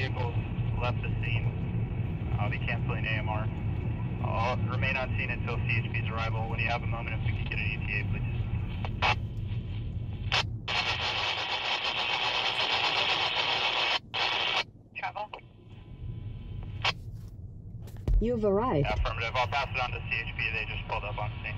vehicles left the scene. I'll be canceling AMR. I'll remain on scene until CHP's arrival. When you have a moment, if we could get an ETA, please. You've arrived. Affirmative. I'll pass it on to CHP. They just pulled up on scene.